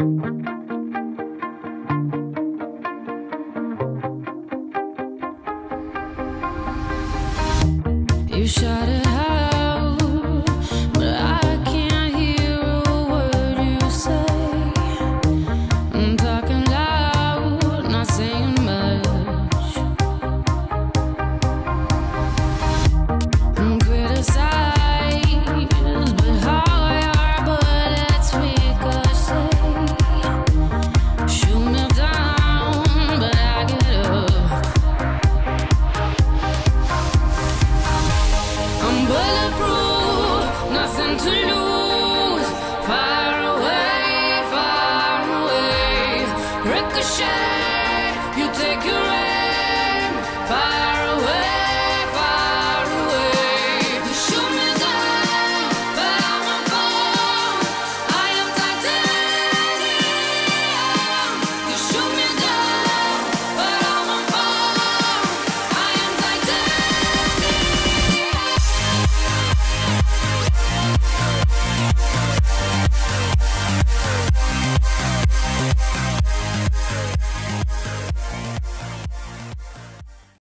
You shut Ricochet.